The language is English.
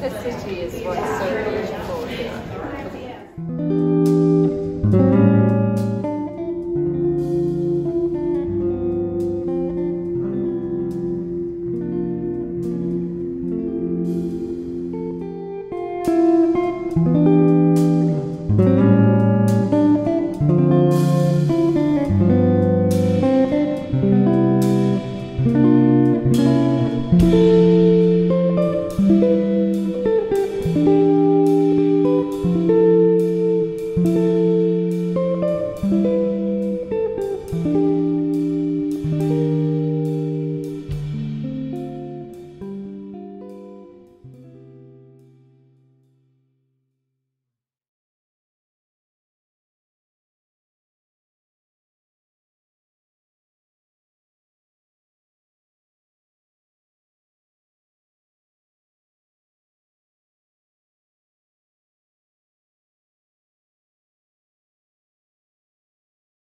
the city is what's so